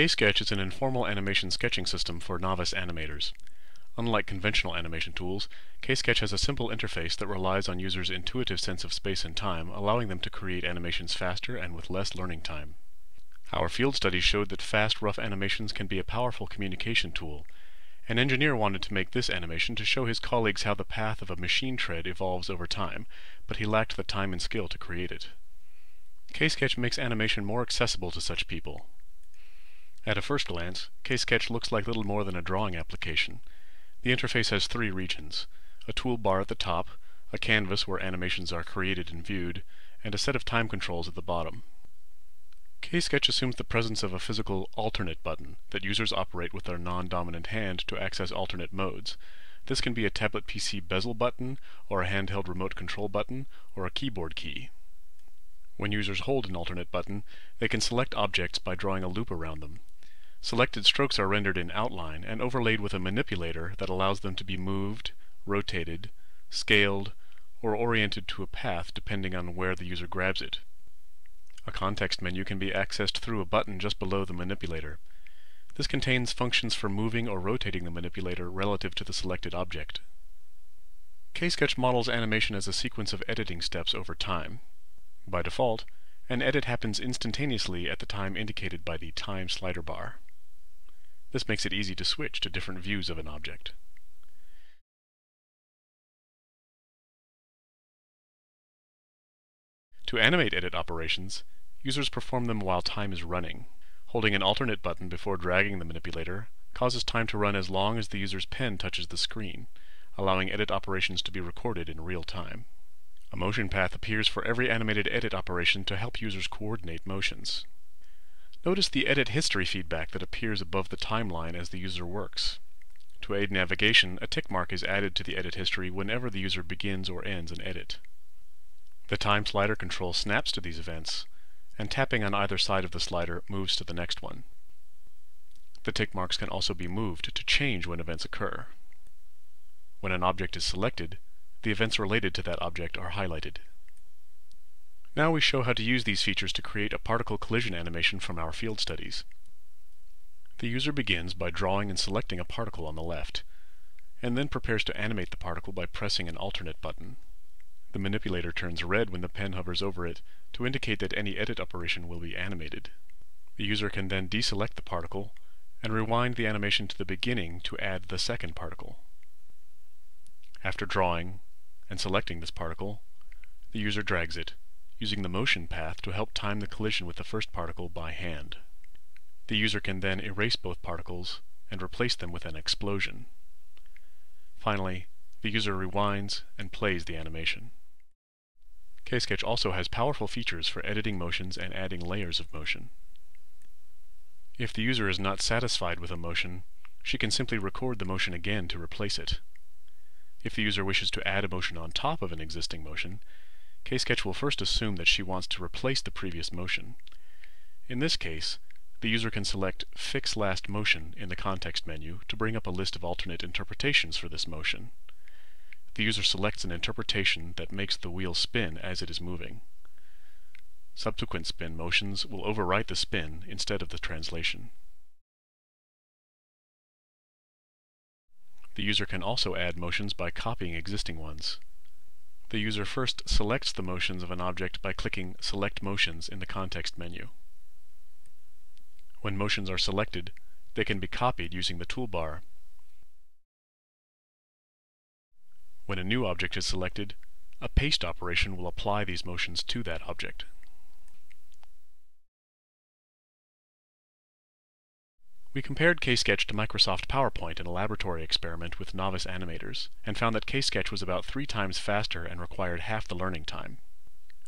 K-Sketch is an informal animation sketching system for novice animators. Unlike conventional animation tools, K-Sketch has a simple interface that relies on users' intuitive sense of space and time, allowing them to create animations faster and with less learning time. Our field studies showed that fast, rough animations can be a powerful communication tool. An engineer wanted to make this animation to show his colleagues how the path of a machine tread evolves over time, but he lacked the time and skill to create it. K-Sketch makes animation more accessible to such people. At a first glance, K-Sketch looks like little more than a drawing application. The interface has three regions, a toolbar at the top, a canvas where animations are created and viewed, and a set of time controls at the bottom. K-Sketch assumes the presence of a physical alternate button that users operate with their non-dominant hand to access alternate modes. This can be a tablet PC bezel button, or a handheld remote control button, or a keyboard key. When users hold an alternate button, they can select objects by drawing a loop around them. Selected strokes are rendered in outline and overlaid with a manipulator that allows them to be moved, rotated, scaled, or oriented to a path depending on where the user grabs it. A context menu can be accessed through a button just below the manipulator. This contains functions for moving or rotating the manipulator relative to the selected object. K-Sketch models animation as a sequence of editing steps over time. By default, an edit happens instantaneously at the time indicated by the time slider bar. This makes it easy to switch to different views of an object. To animate edit operations, users perform them while time is running. Holding an alternate button before dragging the manipulator causes time to run as long as the user's pen touches the screen, allowing edit operations to be recorded in real time. A motion path appears for every animated edit operation to help users coordinate motions. Notice the edit history feedback that appears above the timeline as the user works. To aid navigation, a tick mark is added to the edit history whenever the user begins or ends an edit. The time slider control snaps to these events, and tapping on either side of the slider moves to the next one. The tick marks can also be moved to change when events occur. When an object is selected, the events related to that object are highlighted. Now we show how to use these features to create a particle collision animation from our field studies. The user begins by drawing and selecting a particle on the left, and then prepares to animate the particle by pressing an alternate button. The manipulator turns red when the pen hovers over it to indicate that any edit operation will be animated. The user can then deselect the particle and rewind the animation to the beginning to add the second particle. After drawing and selecting this particle, the user drags it using the motion path to help time the collision with the first particle by hand. The user can then erase both particles and replace them with an explosion. Finally, the user rewinds and plays the animation. K-Sketch also has powerful features for editing motions and adding layers of motion. If the user is not satisfied with a motion, she can simply record the motion again to replace it. If the user wishes to add a motion on top of an existing motion, K-Sketch will first assume that she wants to replace the previous motion. In this case, the user can select Fix Last Motion in the context menu to bring up a list of alternate interpretations for this motion. The user selects an interpretation that makes the wheel spin as it is moving. Subsequent spin motions will overwrite the spin instead of the translation. The user can also add motions by copying existing ones the user first selects the motions of an object by clicking Select Motions in the context menu. When motions are selected, they can be copied using the toolbar. When a new object is selected, a paste operation will apply these motions to that object. We compared K-Sketch to Microsoft PowerPoint in a laboratory experiment with novice animators, and found that K-Sketch was about three times faster and required half the learning time.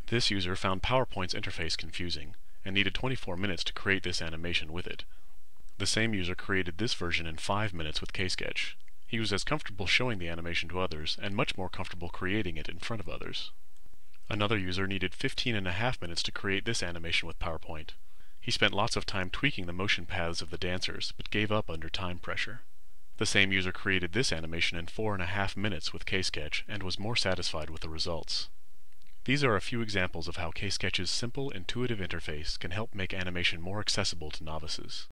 This user found PowerPoint's interface confusing, and needed 24 minutes to create this animation with it. The same user created this version in 5 minutes with K-Sketch. He was as comfortable showing the animation to others, and much more comfortable creating it in front of others. Another user needed 15 and a half minutes to create this animation with PowerPoint, he spent lots of time tweaking the motion paths of the dancers, but gave up under time pressure. The same user created this animation in four and a half minutes with K-Sketch and was more satisfied with the results. These are a few examples of how K-Sketch's simple, intuitive interface can help make animation more accessible to novices.